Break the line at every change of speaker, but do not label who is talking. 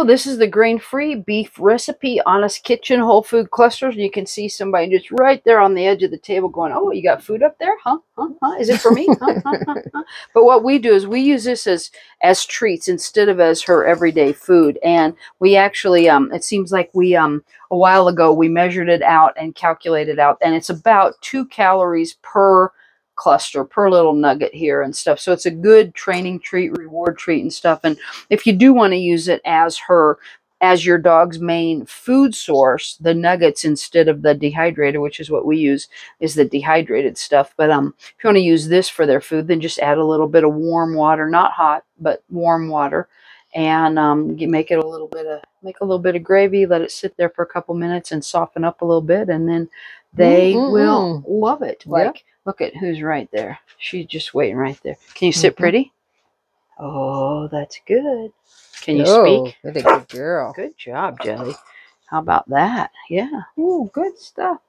go. This is the grain-free beef recipe, Honest Kitchen Whole Food Clusters. You can see somebody just right there on the edge of the table going, oh, you got food up there? Huh? Huh? Huh? Is it for me? Huh? Huh? Huh? Huh? But what we do is we use this as as treats instead of as her everyday food. And we actually, um, it seems like we, um, a while ago, we measured it out and calculated out, and it's about two calories per cluster per little nugget here and stuff. So it's a good training treat, reward treat and stuff. And if you do want to use it as her as your dog's main food source, the nuggets instead of the dehydrator, which is what we use, is the dehydrated stuff. But um, if you want to use this for their food, then just add a little bit of warm water, not hot, but warm water, and um, make it a little bit of make a little bit of gravy. Let it sit there for a couple minutes and soften up a little bit, and then they
Mm, mm,
will love it. Like, look at who's right there. She's just waiting right there. Can you sit
Mhm.
pretty? Oh, that's good. Can you
oh,
speak?
What a good girl.
Good job, Jelly. How about that? Yeah. Oh, good stuff.